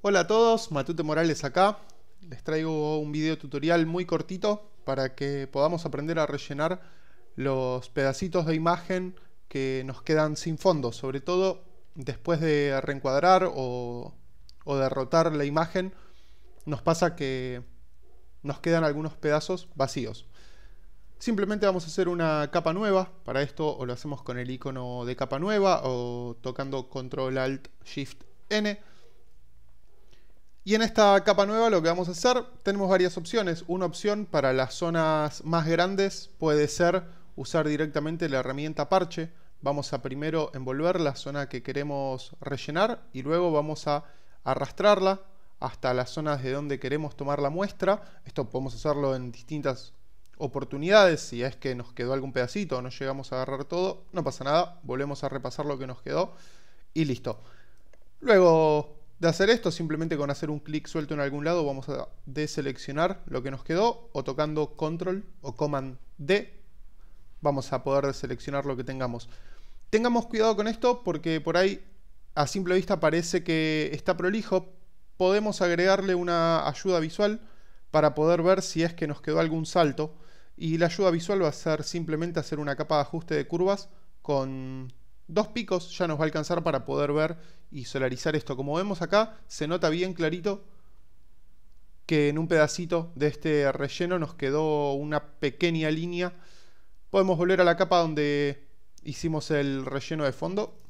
Hola a todos, Matute Morales acá. Les traigo un video tutorial muy cortito para que podamos aprender a rellenar los pedacitos de imagen que nos quedan sin fondo, sobre todo después de reencuadrar o, o derrotar la imagen, nos pasa que nos quedan algunos pedazos vacíos. Simplemente vamos a hacer una capa nueva, para esto o lo hacemos con el icono de capa nueva o tocando Control Alt Shift N. Y en esta capa nueva lo que vamos a hacer, tenemos varias opciones. Una opción para las zonas más grandes puede ser usar directamente la herramienta parche. Vamos a primero envolver la zona que queremos rellenar y luego vamos a arrastrarla hasta las zonas de donde queremos tomar la muestra. Esto podemos hacerlo en distintas oportunidades. Si es que nos quedó algún pedacito o no llegamos a agarrar todo, no pasa nada. Volvemos a repasar lo que nos quedó y listo. Luego de hacer esto, simplemente con hacer un clic suelto en algún lado, vamos a deseleccionar lo que nos quedó o tocando Control o Command D, vamos a poder deseleccionar lo que tengamos. Tengamos cuidado con esto porque por ahí a simple vista parece que está prolijo. Podemos agregarle una ayuda visual para poder ver si es que nos quedó algún salto. Y la ayuda visual va a ser simplemente hacer una capa de ajuste de curvas con dos picos ya nos va a alcanzar para poder ver y solarizar esto. Como vemos acá, se nota bien clarito que en un pedacito de este relleno nos quedó una pequeña línea. Podemos volver a la capa donde hicimos el relleno de fondo.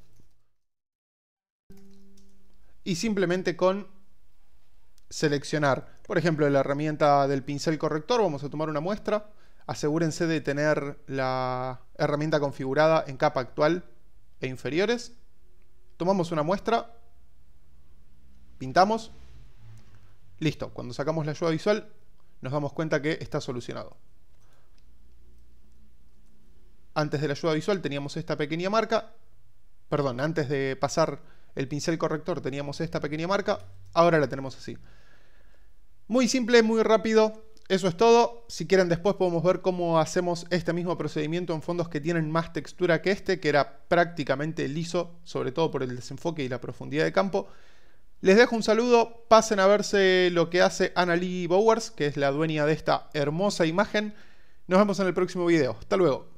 Y simplemente con seleccionar, por ejemplo, la herramienta del pincel corrector, vamos a tomar una muestra. Asegúrense de tener la herramienta configurada en capa actual e inferiores. Tomamos una muestra, pintamos, listo. Cuando sacamos la ayuda visual nos damos cuenta que está solucionado. Antes de la ayuda visual teníamos esta pequeña marca, perdón, antes de pasar el pincel corrector teníamos esta pequeña marca, ahora la tenemos así. Muy simple, muy rápido, eso es todo. Si quieren después podemos ver cómo hacemos este mismo procedimiento en fondos que tienen más textura que este, que era prácticamente liso, sobre todo por el desenfoque y la profundidad de campo. Les dejo un saludo, pasen a verse lo que hace Annalie Bowers, que es la dueña de esta hermosa imagen. Nos vemos en el próximo video. Hasta luego.